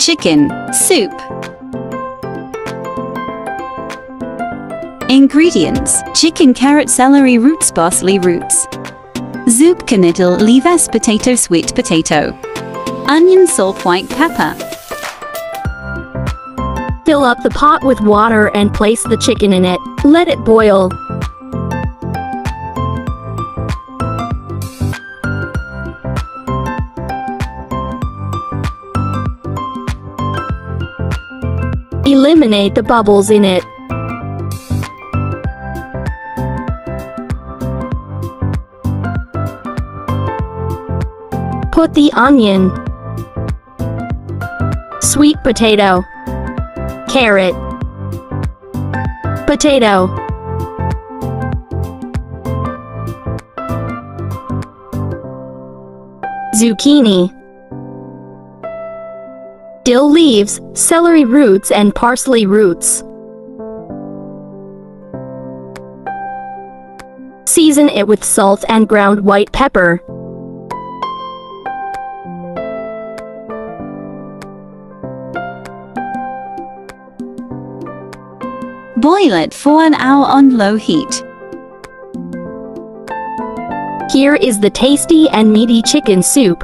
chicken soup. Ingredients chicken, carrot, celery roots, parsley roots. Zucchini, leaves, potato, sweet potato. Onion, salt, white pepper. Fill up the pot with water and place the chicken in it. Let it boil. Eliminate the bubbles in it. Put the onion, sweet potato, carrot, potato, zucchini, dill leaves, celery roots and parsley roots. Season it with salt and ground white pepper. Boil it for an hour on low heat. Here is the tasty and meaty chicken soup.